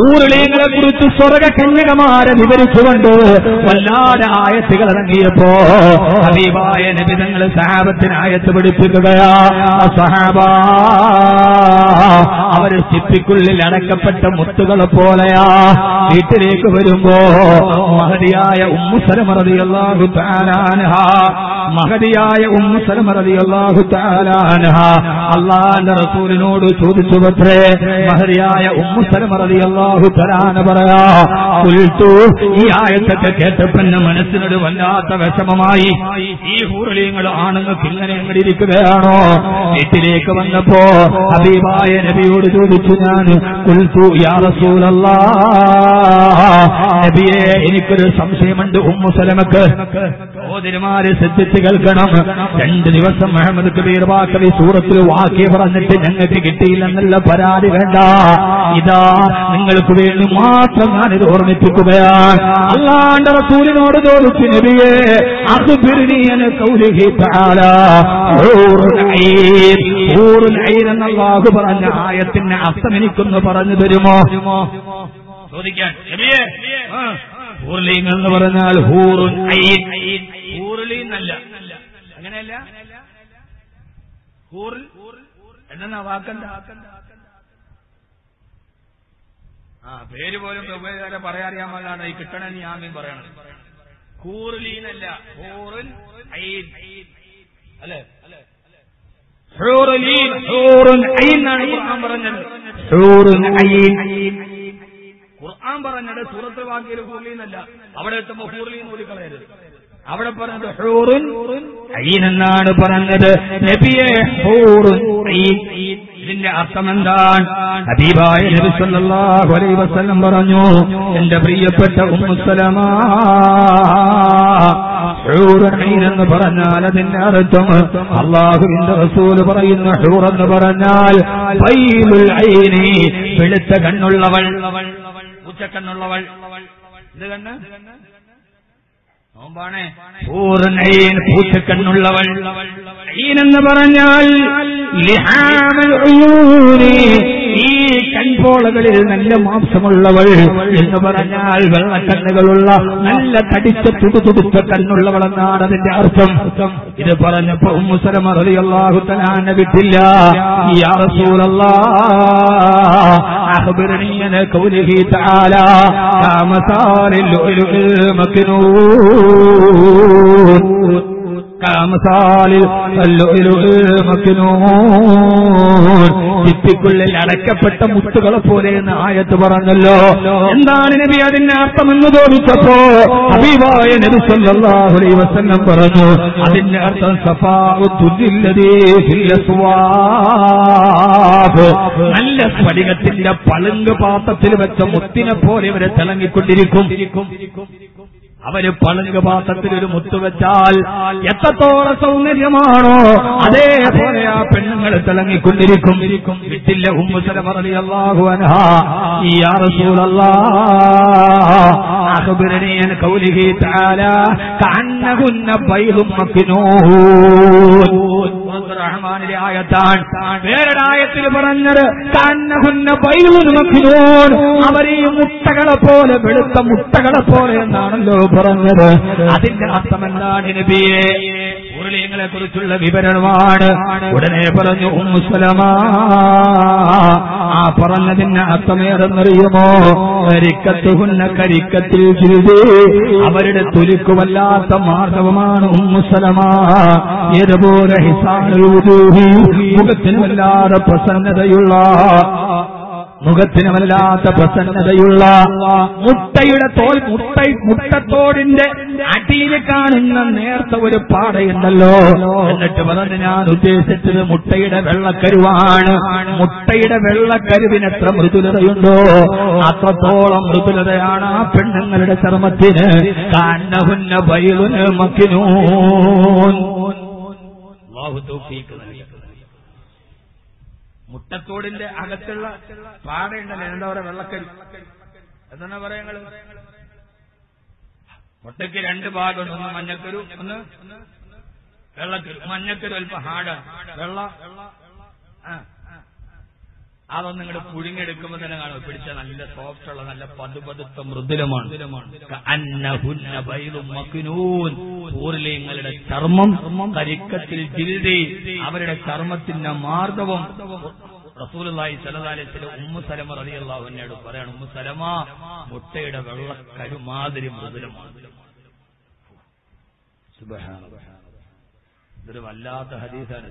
ഊരുളീങ്ങളെ കുറിച്ച് സ്വർഗ കന്യകമാരെ വിവരിച്ചുകൊണ്ട് വല്ലാതെ ആയത്തുകൾ ഇറങ്ങിയപ്പോ അതീവായ നിബിതങ്ങൾ സഹാബത്തിന് ആയത്ത് പഠിപ്പിക്കുകയാ. സഹാബ അവർ ചിപ്പിക്കുള്ളിൽ അടക്കപ്പെട്ട മുത്തുകളെ പോലെയാ. വീട്ടിലേക്ക് വരുമ്പോ മഹതിയായ ഉമ്മുസലമറതിയല്ലാഹു താലാൻഹ മഹതിയായ ഉമ്മുസലമറതിയല്ലാഹു താലാനഹ അള്ളാന്റെ റസൂലിനോട് ചോദിച്ചു പത്രേ മഹതിയായ ഉമ്മുസലമറതിയല്ലാഹു തആല പറയാ ഉൽത്തു ഈ ആയത്തൊക്കെ കേട്ടപ്പോൾ എന്റെ മനസ്സിനൊരു വല്ലാത്ത വിഷമമായി. ഈ ഹൂറലിയങ്ങൾ ആണുങ്ങൾക്ക് ഇങ്ങനെ എങ്ങനെ ഇരിക്കുകയാണോ വീട്ടിലേക്ക് വന്നപ്പോ ഹബീബായ നബിയോട് ചോദിച്ചു ഞാൻ കുൽത്തു യാ റസൂലല്ലാ നബിയെ എനിക്കൊരു സംശയമുണ്ട് ഉമ്മു സലമക്ക്. സഹോദരിമാരെ ശ്രദ്ധിച്ച് കേൾക്കണം. രണ്ട് ദിവസം മുഹമ്മദ് കബീർ വാക്കവി സൂറത്തിൽ വാക്കി പറഞ്ഞിട്ട് ഞങ്ങൾക്ക് കിട്ടിയില്ലെന്നുള്ള പരാതി വേണ്ട. ഇതാ നിങ്ങൾക്ക് വേണ്ടി മാത്രം ഞാനിത് ഓർമ്മിപ്പിക്കുകയാണ്. അല്ലാണ്ട് റസൂലിനോട് ചോദിച്ചു നബിയെ അത് കൗലിഹി പറഞ്ഞ ആയത്തിന്റെ അർത്ഥം എനിക്കൊന്ന് പറഞ്ഞു തരുമോ? ചോദിക്കാൻ പറഞ്ഞാൽ ഹൂറുൻ അല്ല. അങ്ങനെയല്ല? എന്നാ വാക്കണ്ട? ആ പേര് പോലും വെവ്വേറെ പറയാറിയാമല്ലാണ് ഈ കിട്ടണ നീ ആമീൻ പറയണം. കൂറുലീനല്ല ഹൂറുൽ ഐൻ. ഖുർആൻ പറഞ്ഞത്. ഐൻ. ഖുർആൻ പറഞ്ഞത് സൂറത്ത് വാക്കിയിൽ ഹൂർലീനല്ല അവിടെ എത്തുമ്പോ ഹൂർലീൻ കളയരുത് അവിടെ പറഞ്ഞത് ഹൂറുൻ ഐൻ എന്നാണ് പറഞ്ഞത്. നബിയെ ഹൂറുൻ ഐൻ. ഇതിന്റെ അർത്ഥം എന്താണ് ഹബീബായ നബി സല്ലല്ലാഹു അലൈഹി വസല്ലം പറഞ്ഞു എന്റെ പ്രിയപ്പെട്ട ഉമ്മു സലമ ഹൂറുൻ ഐൻ എന്ന് പറഞ്ഞാൽ അതിന്റെ അർത്ഥം അള്ളാഹുവിന്റെ റസൂൽ പറയുന്ന ഹൂർ എന്ന് പറഞ്ഞാൽ വെളുത്ത കണ്ണുള്ളവൾ ഉച്ചക്കണ്ണുള്ളവൾ ഇത് കണ്ണ് നോമ്പാണേ. പൂർണയൻ പൂച്ചക്കണ്ണുള്ളവൾ. എന്ന് പറഞ്ഞാൽ ലിഹാമൽ കൺപോളകളിൽ നല്ല മാംസമുള്ളവൾ എന്ന് പറഞ്ഞാൽ വെള്ളക്കണ്ണുകളുള്ള നല്ല തടിച്ച തുടുതുടുത്ത കണ്ണുള്ളവളെന്നാണ് അതിന്റെ അർത്ഥം. ഇത് പറഞ്ഞപ്പോ മുസലമ റളിയല്ലാഹു തആല വിട്ടില്ല. യാ റസൂലല്ലാഹ് അഖ്ബിർനി ചിപ്പിക്കുള്ളിൽ അടക്കപ്പെട്ട മുത്തുകളെ പോലെ എന്ന് ആയത്ത് പറഞ്ഞല്ലോ. എന്താണ് നബി അതിന്റെ അർത്ഥമെന്ന് ചോദിച്ചപ്പോ അഭിവായ നബി സല്ലല്ലാഹു അലൈഹി വസല്ലം പറഞ്ഞു അതിന്റെ അർത്ഥം ഫിൽ നല്ല സ്ഫടികത്തിന്റെ പളുങ്ക് പാത്രത്തിൽ വെച്ച മുത്തിനെ പോലെ ഇവരെ തിളങ്ങിക്കൊണ്ടിരിക്കും. അവർ പളുങ്ക് പാത്രത്തിൽ ഒരു മുത്തുവെച്ചാൽ എത്രത്തോളം സൗന്ദര്യമാണോ അതേപോലെ ആ പെണ്ണുങ്ങൾ തിളങ്ങിക്കൊണ്ടിരിക്കും. വിട്ടില്ല ഉമ്മുസല പറഞ്ഞു അള്ളാഹു അൻഹാ. ഈ യാ റസൂലല്ലാഹ് പൈതും അൻ റഹ്മാനിലെ ആയത്താണ്. വേറൊരായത്തിൽ പറഞ്ഞത് അവരെ മുട്ടകളെ പോലെ വെളുത്ത മുട്ടകളെ പോലെ എന്നാണല്ലോ പറഞ്ഞത്. അതിന്റെ അർത്ഥം എന്താണ് നബിയെ? ഉരുളിയങ്ങളെ കുറിച്ചുള്ള വിവരണമാണ്. ഉടനെ പറഞ്ഞു ഉമ്മുസലമാ ആ പറഞ്ഞതിന്റെ അർത്ഥമേതെന്നറിയുമോ? കരിക്കത്തുകുന്ന കരിക്കത്തിൽ ചിരുതി. അവരുടെ തുലുക്കുമല്ലാത്ത മാർഗവുമാണ് ഉമ്മുസലമ ഏതുപോലെ മുഖത്തിന് വല്ലാതെ പ്രസന്നതയുള്ള മുഖത്തിന് വല്ലാത്ത പ്രസന്നതയുള്ള മുട്ടയുടെ തോൽ മുട്ട മുട്ടത്തോടിന്റെ അടിയിൽ കാണുന്ന നേർത്ത ഒരു പാടയുണ്ടല്ലോ. എന്നിട്ട് പറഞ്ഞ് ഞാൻ ഉദ്ദേശിച്ചത് മുട്ടയുടെ വെള്ളക്കരുവാണ്. മുട്ടയുടെ വെള്ളക്കരുവിന് എത്ര മൃദുലതയുണ്ടോ. അത്രത്തോളം മൃദുലതയാണ് ആ പെണ്ണുങ്ങളുടെ ചർമ്മത്തിന്. കാന്നഹുന്ന ബൈലുന് അല്ലാഹു തൗഫീഖ് നൽകി മുട്ടത്തോടിന്റെ അകത്തുള്ള പാടയുണ്ടല്ലോ എന്താ പറയാ വെള്ളക്കരി. എന്താണ് പറയാ മുട്ടയ്ക്ക് രണ്ട് ഭാഗമുണ്ട്. ഒന്ന് മഞ്ഞക്കരു ഒന്ന് വെള്ളക്കരു. മഞ്ഞക്കരു അല്പം ഹാഡ് വെള്ള അതൊന്നും ഇങ്ങോട്ട് പുഴുങ്ങിയെടുക്കുമ്പോൾ തന്നെ കാണും. പിടിച്ച നല്ല സോഫ്റ്റ് ഉള്ള നല്ല പതുപതുത്ത മൃദുലമാണ്. ഊരിലെ ചർമ്മം കരിക്കത്തിൽ ജിൽദി. അവരുടെ ചർമ്മത്തിന്റെ മാർദ്ദവം. അലൈഹി വസല്ലം ഉമ്മു സലമ റളിയല്ലാഹു അൻഹയോട് പറയാണ് ഉമ്മു സലമ മുട്ടയുടെ വെള്ള കരുമാതിരി മൃദുലമാണ്. ഇതൊരു വല്ലാത്ത ഹദീസാണ്.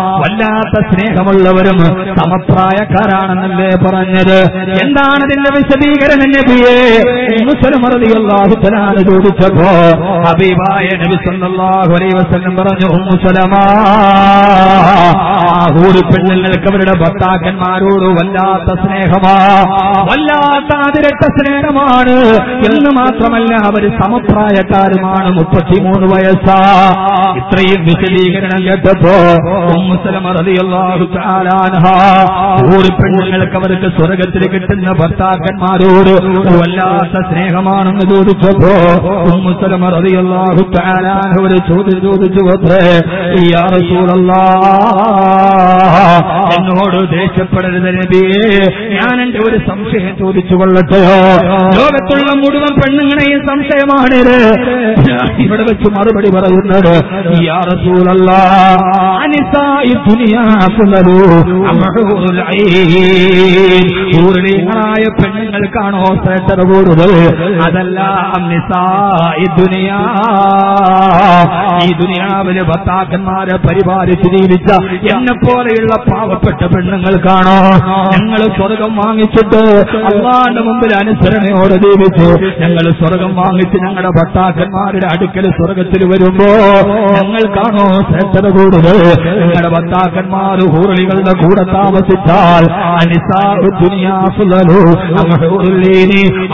വല്ലാത്ത സ്നേഹമുള്ളവരും സമപ്രായക്കാരാണെന്നല്ലേ പറഞ്ഞത്? എന്താണ് ഇതിന്റെ വിശദീകരണം നബിയെ? മുസ്ലിം റളിയല്ലാഹു തആല ചോദിച്ചപ്പോ ഹബീബായ നബി സല്ലല്ലാഹു അലൈഹി വസല്ലം പറഞ്ഞു ഉമ്മു ഊര് പെണ്ണുങ്ങൾക്ക് അവരുടെ ഭർത്താക്കന്മാരോട് വല്ലാത്ത സ്നേഹമാ. വല്ലാത്ത അതിരട്ട സ്നേഹമാണ്. എന്ന് മാത്രമല്ല അവർ സമപ്രായക്കാരുമാണ്. മുപ്പത്തിമൂന്ന് വയസ്സാ. ഇത്രയും വിശദീകരണം കേട്ടപ്പോ പെണ്ണുങ്ങൾക്ക് അവർക്ക് സ്വർഗത്തിൽ കിട്ടുന്ന ഭർത്താക്കന്മാരോട് വല്ലാത്ത സ്നേഹമാണെന്ന് ചോദിച്ചപ്പോ ഉമ്മുസലമ അൻഹ ഒരു ചോദ്യം ചോദിച്ചു അത്രേ ഈ റസൂലല്ലാഹ് എന്നോട് ദേഷ്യപ്പെടരുത് നബിയെ ഞാൻ എന്റെ ഒരു സംശയം ചോദിച്ചു കൊള്ളട്ടെയോ ലോകത്തുള്ള മുഴുവൻ പെണ്ണുങ്ങളെയും സംശയമാണ് ഇവിടെ വെച്ച് മറുപടി പറയുന്നത് ായ പെണ്ണുങ്ങൾക്കാണോ അതല്ല നിസായി ദുനിയാ. ഈ ദുനിയാവിലെ ഭർത്താക്കന്മാരെ പരിപാലിച്ച് ജീവിച്ച എന്നെ പോലെയുള്ള പാവപ്പെട്ട പെണ്ണുങ്ങൾക്കാണോ ഞങ്ങൾ സ്വർഗം വാങ്ങിച്ചിട്ട് അള്ളാന്റെ മുമ്പിൽ അനുസരണയോടെ ജീവിച്ചു ഞങ്ങൾ സ്വർഗം വാങ്ങിച്ച് ഞങ്ങളുടെ ഭർത്താക്കന്മാരുടെ അടുക്കൽ സ്വർഗത്തിൽ വരുമ്പോ കാണോ ശ്രേഷ്ഠത കൂടുതൽ. ഞങ്ങളുടെ ഭർത്താക്കന്മാർ ഹൂറളികളുടെ കൂടെ താമസിച്ചാൽ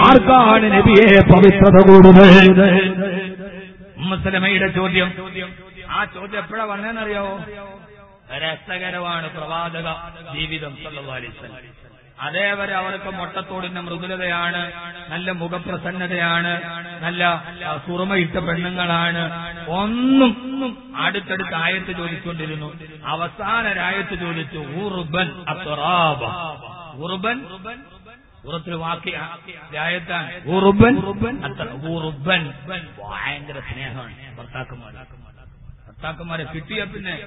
ആർക്കാണ് നബിയെ പവിത്രത കൂടുതൽ? മുസ്ലമയുടെ ചോദ്യം. ആ ചോദ്യം എപ്പോഴാ വന്നതെന്നറിയാവോ രസകരമാണ് പ്രവാചക ജീവിതം വസല്ലം. അതേവരെ അവർക്ക് മൊട്ടത്തോടിന്റെ മൃദുലതയാണ് നല്ല മുഖപ്രസന്നതയാണ് നല്ല സുറുമയിട്ട പെണ്ണുങ്ങളാണ്. ഒന്നും അടുത്തടുത്ത് ആയത്ത് ചോദിച്ചുകൊണ്ടിരുന്നു. അവസാന രായത്ത് ചോദിച്ചു ഉറുബൻ അത്റാബ. ഉറുബൻ? ഉറത്തിൽ വാക്കി രായത്താണ് ഉറുബൻ? അത്ര ഉറുബൻ. ഭയങ്കര സ്നേഹമാണ് ഭർത്താക്കന്മാർ ഭർത്താക്കന്മാരെ കിട്ടിയ പിന്നെ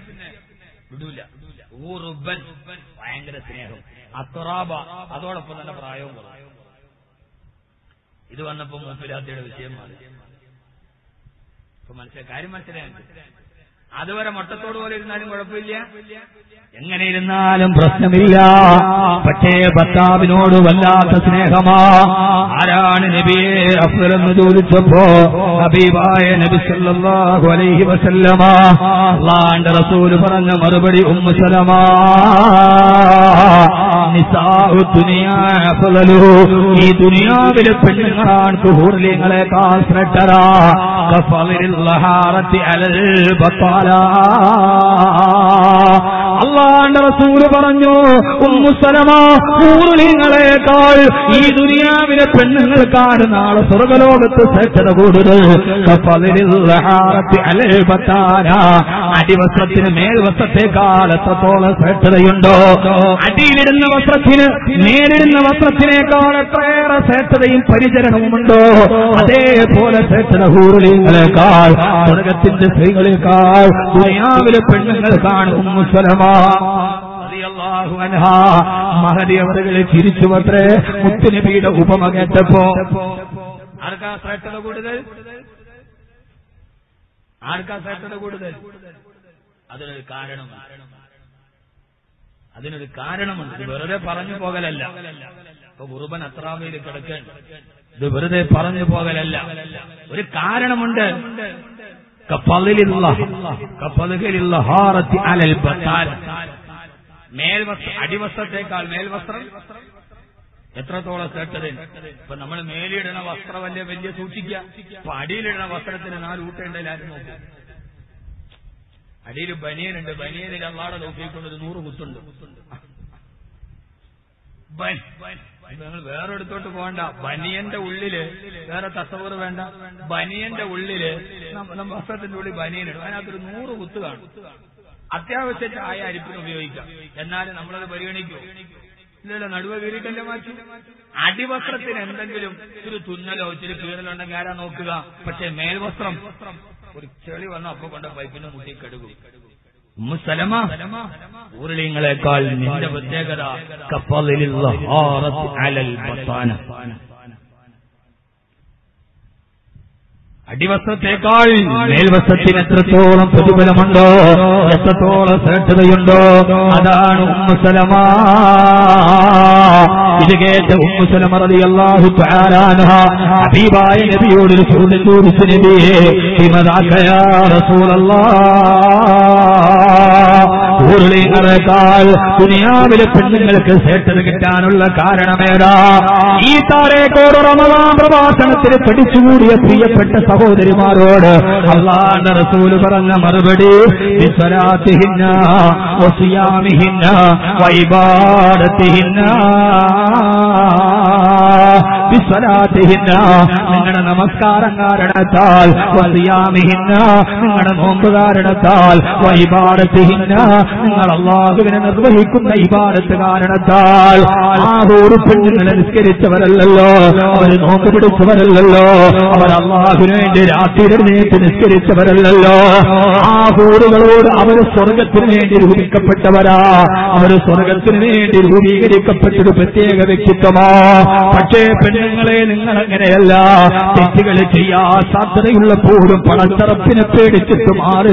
വിടൂല. ഊറുബൻ ഭയങ്കര സ്നേഹം. അത്രാബ അതോടൊപ്പം തന്നെ പ്രായവും കുറയും ഇത് വന്നപ്പോ മൂപ്പിലാത്തിയുടെ വിഷയം മാറി. മനസ്സിലായി കാര്യം മനസ്സിലായി അതുവരെ മൊട്ടത്തോട് പോലെ ഇരുന്നാലും കുഴപ്പമില്ല. എങ്ങനെ ഇരുന്നാലും പ്രശ്നമില്ല. പക്ഷേ ഭർത്താവിനോട് വല്ലാത്ത സ്നേഹമാ. ആരാണ് നബിയെ അഫ്സലെന്ന് ചോദിച്ചപ്പോ ഹബീബായ നബി സല്ലല്ലാഹു അലൈഹി വസല്ലമ. അള്ളാന്റെ റസൂൽ പറഞ്ഞ മറുപടി ഉമ്മു സലമാ. ഈ ദുനിയാവിലെ പെണ്ണുങ്ങളാണ് സുഹൂർലിങ്ങളെക്കാൾ ശ്രദ്ധരാ. ബത്താല. അള്ളാന്റെ റസൂൽ പറഞ്ഞു ഉമ്മുസലമാങ്ങളെക്കാൾ ഈ ദുനിയാവിലെ പെണ്ണുങ്ങൾക്കാണ് നാളെ സ്വർഗലോകത്ത് ശ്രദ്ധത കൂടുതൽ. അടിവസ്ത്രത്തിന് മേൽവസ്ത്രത്തെക്കാൾ എത്രത്തോളം ശ്രദ്ധതയുണ്ടോ അടിയിലിടുന്ന വസ്ത്രത്തിന് നേരിടുന്ന വസ്ത്രത്തിനേക്കാൾ എത്രയേറെ ശ്രേഷ്ഠതയും പരിചരണവുമുണ്ടോ? അതേപോലെ ശ്രേഷ്ഠത കൂടുതലേക്കാൾ സ്വർഗത്തിന്റെ സ്ത്രീകളെക്കാൾ ദുനിയാവിലെ ഉമ്മു അൻഹാ മഹദി അവരുകളെ ചിരിച്ചു അത്രേ മുത്തുനബിയുടെ ഉപമ കേട്ടപ്പോ. ആർക്കാ ശ്രേഷ്ഠത കൂടുതൽ? ആർക്കാ ശ്രേഷ്ഠത കൂടുതൽ? അതിനൊരു കാരണം അതിനൊരു കാരണമുണ്ട്. ഇത് വെറുതെ പറഞ്ഞു പോകലല്ല. ഇപ്പൊ ഗുറുബൻ അത്രാമയിൽ കിടക്കേണ്ട ഇത് വെറുതെ പറഞ്ഞു പോകലല്ല. ഒരു കാരണമുണ്ട്. മേൽവസ്ത്രം അടിവസ്ത്രത്തെക്കാൾ മേൽവസ്ത്രം. എത്രത്തോളം കേട്ടത്? ഇപ്പൊ നമ്മൾ മേലിടണ വസ്ത്രം വലിയ സൂക്ഷിക്കുക. ഇപ്പൊ അടിയിലിടണ വസ്ത്രത്തിന് നാല് ഊട്ടേണ്ടതിൽ ആരും നോക്കും. അടിയിൽ ബനിയനുണ്ട്. ബനിയനിൽ അള്ളാടെ നോക്കിയിട്ടുണ്ട്. നൂറ് കുത്തുണ്ട്. ഞങ്ങൾ വേറെ എടുത്തോട്ട് പോകണ്ട. ബനിയന്റെ ഉള്ളിൽ വേറെ തസവർ വേണ്ട. ബനിയന്റെ ഉള്ളിൽ വസ്ത്രത്തിന്റെ ഉള്ളിൽ ബനിയനിടും. അതിനകത്തൊരു നൂറ് കുത്ത് കാണും. അത്യാവശ്യ ചായ അരിപ്പിന് ഉപയോഗിക്കാം. എന്നാലും നമ്മളത് പരിഗണിക്കൂ. ഇല്ലല്ലോ നടുവ് കീറിട്ടല്ലേ മാറ്റി? അടിവസ്ത്രത്തിന് എന്തെങ്കിലും ഒരു തുന്നലോ ഇച്ചിരി കീറലുണ്ടെങ്കിൽ ആരാ നോക്കുക? പക്ഷെ മേൽവസ്ത്രം. ഒരു ചെളി വന്ന അപ്പൊ കൊണ്ട പൈപ്പിന് മുട്ടി കടുകും ഊരളിങ്ങളെക്കാൾ നിന്റെ പ്രത്യേകത കപ്പലിൽ അടിവസ്ത്രത്തെക്കാൾ മേൽവസ്ത്രത്തിന് എത്രത്തോളം പ്രതിഫലമുണ്ടോ എത്രത്തോളം ശ്രദ്ധതയുണ്ടോ അതാണ് ഉമ്മുസലമ ഇത് കേട്ട ഉമ്മുസലമ റളിയല്ലാഹു അബീബായ നബിയോട് ഒരു ചോദ്യം ചോദിച്ചു നബിയെ ഹിമദാക യാ ഊരുളികളെക്കാൾ ദുനിയാവിലെ പെണ്ണുങ്ങൾക്ക് സേട്ടത് കിട്ടാനുള്ള കാരണമേതാ? ഈ താരേക്കോട് റമദാൻ പ്രഭാഷണത്തിൽ പഠിച്ചുകൂടിയ പ്രിയപ്പെട്ട സഹോദരിമാരോട് അള്ളാന്റെ റസൂൽ പറഞ്ഞ മറുപടി വൈബാടത്തിഹിന്ന നിങ്ങളുടെ നമസ്കാരം കാരണത്താൽ വസിയാമിഹിന്ന. നിങ്ങളുടെ നോമ്പ് കാരണത്താൽ വൈബാടത്തിഹിന്ന നിങ്ങൾ അള്ളാഹുവിനെ നിർവഹിക്കുന്ന ഇബാടത്ത് കാരണത്താൽ ആ ഒരു പെണ്ണുങ്ങളെ നിസ്കരിച്ചവരല്ലോ അവർ നോമ്പ് പിടിച്ചവരല്ലോ അവർ അള്ളാഹുവിന് വേണ്ടി രാത്രി എഴുന്നേറ്റ് നിസ്കരിച്ചവരല്ലോ ആ ഹൂറുകളോട് അവർ സ്വർഗത്തിന് വേണ്ടി രൂപിക്കപ്പെട്ടവരാ. അവർ സ്വർഗത്തിന് വേണ്ടി രൂപീകരിക്കപ്പെട്ടൊരു പ്രത്യേക വ്യക്തിത്വമാ. പക്ഷേ പെണ്ണുങ്ങളെ നിങ്ങൾ അങ്ങനെയല്ല തെറ്റുകൾ ചെയ്യാ സാധ്യതയുള്ളപ്പോഴും പണത്തറപ്പിനെ പേടിച്ചിട്ട് മാറി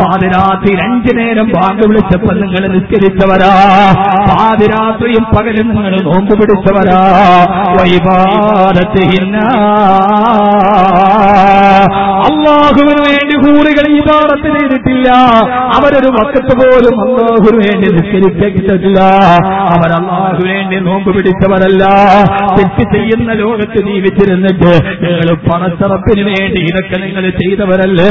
പാതിരാത്രി രണ്ടു നേരം ബാങ്ക് വിളിച്ചപ്പോൾ നിങ്ങൾ നിസ്കരിച്ചവരാ. പാതിരാത്രിയും പകലും നിങ്ങൾ നോമ്പ് പിടിച്ചവരാ. വൈപാടത്തിഹിന്ന അള്ളാഹുവിന് വേണ്ടി ഹൂറികൾ പാടത്ത് ചെയ്തിട്ടില്ല. അവരൊരു വക്കത്ത് പോലും അള്ളാഹുവിന് വേണ്ടി നിസ്കരിപ്പിച്ചിട്ടില്ല. അവർ അള്ളാഹു വേണ്ടി നോമ്പ് പിടിച്ചവരല്ല. തെറ്റ് ചെയ്യുന്ന ലോകത്ത് ജീവിച്ചിരുന്നിട്ട് നിങ്ങൾ പണച്ചറപ്പിന് വേണ്ടി ഇതൊക്കെ നിങ്ങൾ ചെയ്തവരല്ലേ?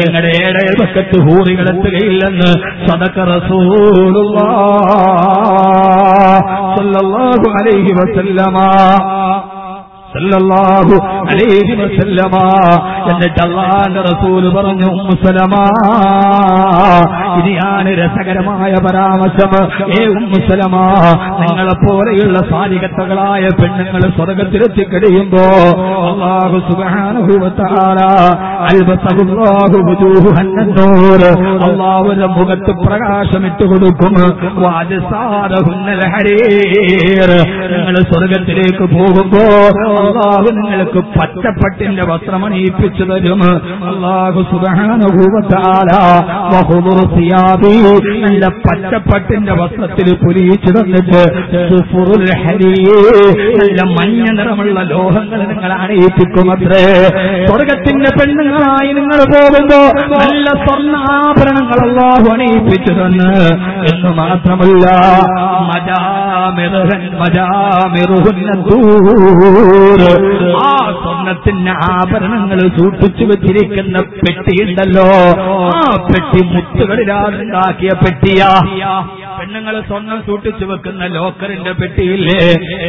നിങ്ങളുടെ ഏടയ വക്കത്ത് ഹൂറികൾ എത്തുകയില്ലെന്ന് സദക്ക റസൂലുള്ളാഹി അലൈഹി വസല്ലമ. സല്ലല്ലാഹു അലൈഹി വസല്ലമ. എന്നിട്ട് അള്ളാന്റെ റസൂൽ പറഞ്ഞു ഉമ്മുസലമ ഇനിയാണ് രസകരമായ പരാമർശം. ഏ ഉമ്മുസലമ നിങ്ങളെ പോലെയുള്ള സാരികത്തകളായ പെണ്ണുങ്ങൾ സ്വർഗത്തിലെത്തി കഴിയുമ്പോ അള്ളാഹു സുബ്ഹാനഹു വ തആല അൽബസഹുല്ലാഹു വുജൂഹൻ നൂർ അള്ളാഹുവിന്റെ മുഖത്ത് പ്രകാശമിട്ട് കൊടുക്കും. വാജസാദഹുന്നൽ ഹരീർ. നിങ്ങൾ സ്വർഗത്തിലേക്ക് പോകുമ്പോ അള്ളാഹു നിങ്ങൾക്ക് പച്ചപ്പട്ടിന്റെ വസ്ത്രം അണിയിപ്പിച്ചു തരും. അള്ളാഹു സുബാനുഭൂവത്താല നല്ല പച്ചപ്പട്ടിന്റെ വസ്ത്രത്തിൽ പുലിയിച്ചു തന്നിട്ട് നല്ല മഞ്ഞ നിറമുള്ള ലോഹങ്ങൾ നിങ്ങൾ അണിയിപ്പിക്കുമത്രേ സ്വർഗത്തിന്റെ പെണ്ണുങ്ങളായി നിങ്ങൾ പോകുമ്പോ നല്ല സ്വർണാഭരണങ്ങൾ അള്ളാഹു അണിയിപ്പിച്ചു തന്ന്. എന്ന് മാത്രമല്ല മജാമിറുഹൻ മജാമിറുഹുന്ന ആ സ്വർണത്തിന്റെ ആഭരണങ്ങൾ സൂക്ഷിച്ചു വെച്ചിരിക്കുന്ന പെട്ടിയുണ്ടല്ലോ ആ പെട്ടി മുത്തുകളിലാണുണ്ടാക്കിയ പെട്ടിയാ. പെണ്ണുങ്ങൾ സ്വർണം സൂക്ഷിച്ചു വെക്കുന്ന ലോക്കറിന്റെ പെട്ടിയില്ലേ?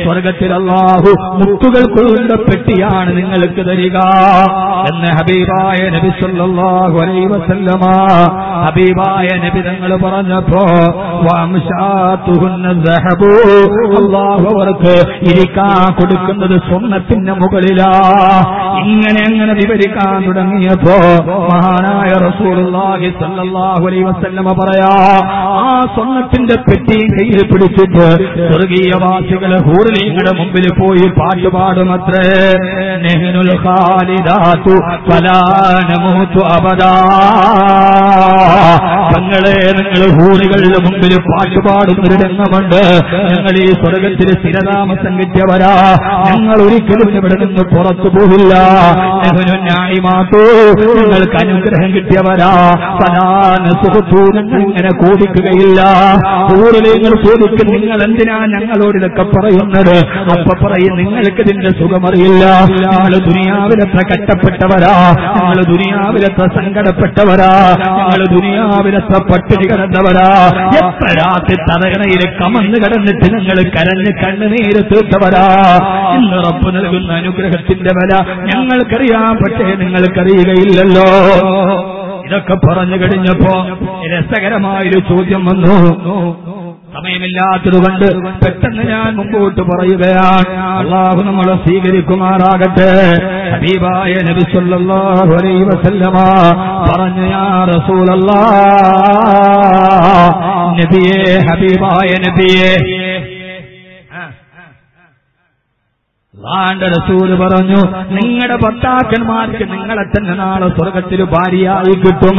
സ്വർഗത്തിൽ അള്ളാഹു മുത്തുകൾ കൊള്ളുന്ന പെട്ടിയാണ് നിങ്ങൾക്ക് തരിക. എന്ന് ഹബീബായ നബി സല്ലാഹു അലൈഹി വസല്ലമ ഹബീബായ നബി തങ്ങൾ പറഞ്ഞപ്പോ അള്ളാഹു അവർക്ക് ഇരിക്കാൻ കൊടുക്കുന്നത് സ്വർണത്തിന്റെ മുകളിലാ. ഇങ്ങനെ അങ്ങനെ വിവരിക്കാൻ തുടങ്ങിയപ്പോ മഹാനായ സല്ലല്ലാഹു അലൈഹി വസല്ലമ പറയാ സ്വർണത്തിന്റെ പെട്ടിയും കയ്യിൽ പിടിച്ചിട്ട് സ്വർഗീയവാസികളെ ഹൂറിലിങ്ങളുടെ മുമ്പിൽ പോയി പാട്ടുപാടുമത്രേ നെഹ്നുൽ ഖാലിദാത്തു ഫലാ നമൂതു അബദാ. തങ്ങളെ നിങ്ങൾ ഹൂറികളുടെ മുമ്പിൽ പാട്ടുപാടുന്നൊരു രംഗമുണ്ട് ഞങ്ങൾ ഈ സ്വർഗത്തിൽ സ്ഥിരതാമസം കിട്ടിയവരാ ഞങ്ങൾ ഒരിക്കലും ഇവിടെ നിന്ന് പുറത്തു പോവില്ല. ന്യായമാക്കൂ നിങ്ങൾക്ക് അനുഗ്രഹം കിട്ടിയവരാ. പലാന സുഖത്തൂ നിങ്ങൾ ഇങ്ങനെ കോപിക്കുകയില്ല പൂർവങ്ങൾ ചോദിക്കും നിങ്ങൾ എന്തിനാ ഞങ്ങളോട് ഇതൊക്കെ പറയുന്നത്? അപ്പൊ പറയും നിങ്ങൾക്ക് ഇതിന്റെ സുഖമറിയില്ല. നിങ്ങൾ ദുനിയാവിലത്ര കഷ്ടപ്പെട്ടവരാ. നിങ്ങൾ ദുനിയാവിലത്ര സങ്കടപ്പെട്ടവരാ. നിങ്ങൾ ദുനിയാവിലത്ര പട്ടിണി കിടന്നവരാ. എത്ര രാത്രി തലകണയിൽ കമന്ന് കടന്നിട്ട് നിങ്ങൾ കരഞ്ഞ് കണ്ണുനീര് തീർത്തവരാ. ഇന്ന് റബ്ബ് നൽകുന്ന അനുഗ്രഹത്തിന്റെ വില ഞങ്ങൾക്കറിയാം പക്ഷേ നിങ്ങൾക്കറിയുകയില്ലല്ലോ. ഇതൊക്കെ പറഞ്ഞു കഴിഞ്ഞപ്പോ രസകരമായൊരു ചോദ്യം വന്നു. സമയമില്ലാത്തതുകൊണ്ട് പെട്ടെന്ന് ഞാൻ മുമ്പോട്ട് പറയുകയാണ്. അള്ളാഹു നമ്മളെ സ്വീകരിക്കുമാറാകട്ടെ. ഹബീബായ നബി പറഞ്ഞ വസല്ലമ പറഞ്ഞു യാ റസൂലല്ലാ നബിയേ ഹബീബായ നബിയേ അള്ളാന്റെ റസൂൽ പറഞ്ഞു നിങ്ങളുടെ ഭർത്താക്കന്മാർക്ക് നിങ്ങളെ തന്നെ നാളെ സ്വർഗത്തിൽ ഭാര്യയായി കിട്ടും.